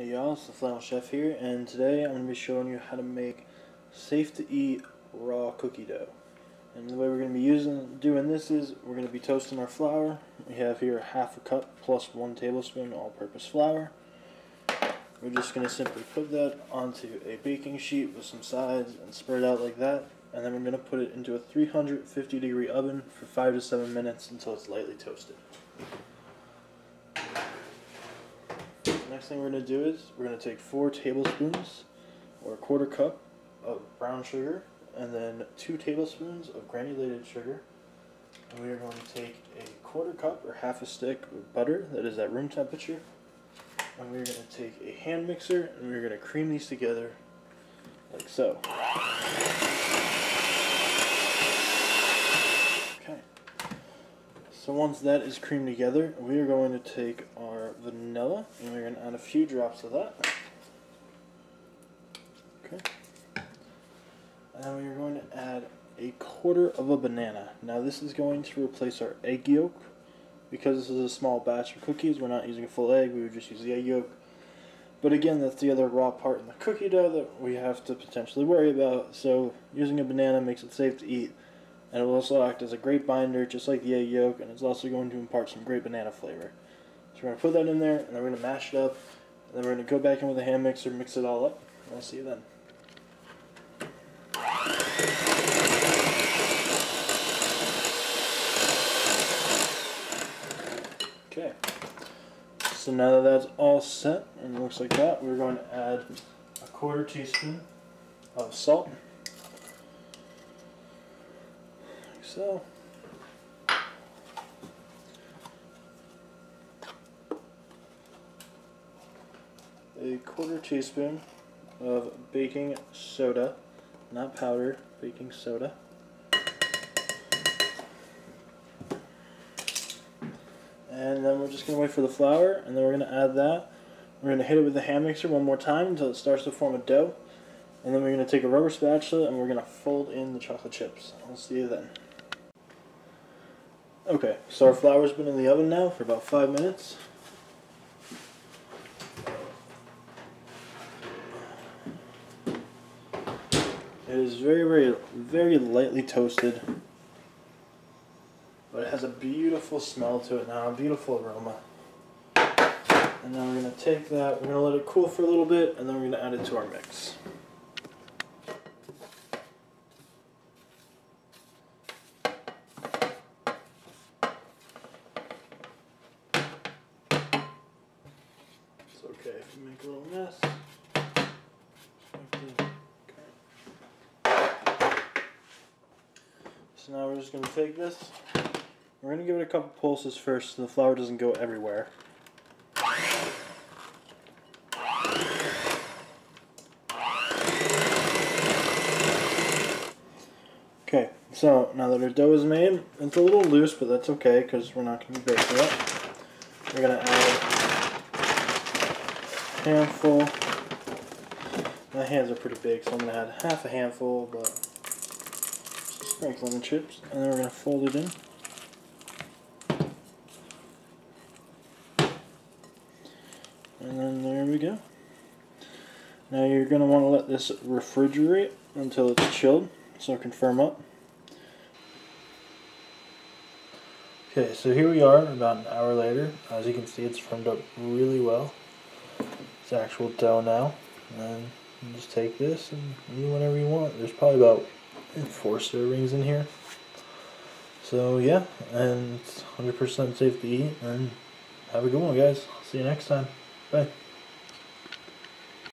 Hey y'all, it's the Flannel Chef here, and today I'm going to be showing you how to make safe to eat raw cookie dough. And the way we're going to be using doing this is we're going to be toasting our flour. We have here half a cup plus one tablespoon all-purpose flour. We're just going to simply put that onto a baking sheet with some sides and spread it out like that. And then we're going to put it into a 350 degree oven for 5 to 7 minutes until it's lightly toasted. Next thing we're going to do is we're going to take 4 tablespoons or a quarter cup of brown sugar and then 2 tablespoons of granulated sugar. And we are going to take a quarter cup or half a stick of butter that is at room temperature. And we're going to take a hand mixer and we're going to cream these together like so. Okay. So once that is creamed together, we are going to take vanilla and we're going to add a few drops of that. Okay. And we are going to add a quarter of a banana. Now this is going to replace our egg yolk. Because this is a small batch of cookies, we're not using a full egg, we would just use the egg yolk. But again, that's the other raw part in the cookie dough that we have to potentially worry about. So using a banana makes it safe to eat. And it will also act as a great binder, just like the egg yolk, and it's also going to impart some great banana flavor. So we're going to put that in there, and then we're going to mash it up, and then we're going to go back in with a hand mixer, mix it all up, and I'll see you then. Okay. So now that that's all set and it looks like that, we're going to add a quarter teaspoon of salt. Like so. A quarter teaspoon of baking soda, not powder, baking soda. And then we're just going to wait for the flour, and then we're going to add that. We're going to hit it with the hand mixer one more time until it starts to form a dough. And then we're going to take a rubber spatula and we're going to fold in the chocolate chips. I'll see you then. Okay, so our flour's been in the oven now for about five minutes. It is very, very, very lightly toasted. But it has a beautiful smell to it now, a beautiful aroma. And now we're going to take that, we're going to let it cool for a little bit, and then we're going to add it to our mix. It's okay if you make a little mess. So now we're just going to take this. We're going to give it a couple pulses first so the flour doesn't go everywhere. Okay, so now that our dough is made, it's a little loose, but that's okay because we're not going to be baking it. We're going to add a handful. My hands are pretty big, so I'm going to add half a handful, but sprinkling the chips, and then we're going to fold it in. And then there we go. Now you're going to want to let this refrigerate until it's chilled, so it can firm up. Okay, so here we are about an hour later. As you can see, it's firmed up really well. It's actual dough now. And then you just take this and do whatever you want. There's probably about four servings in here. So yeah, and 100% safe to eat. And have a good one, guys. See you next time. Bye.